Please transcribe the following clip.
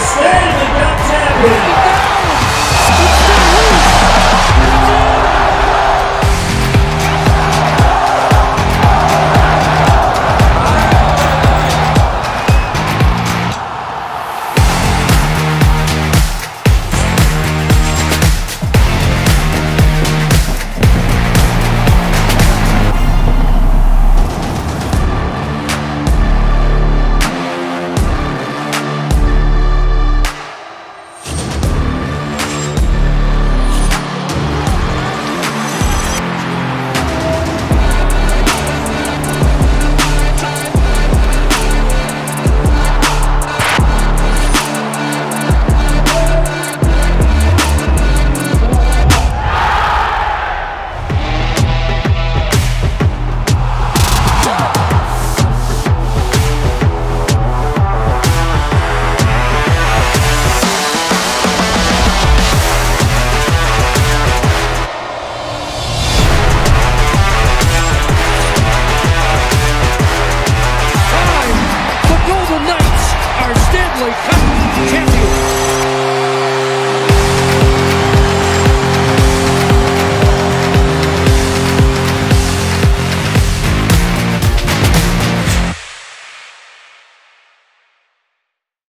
Stanley Cup champion, Kevin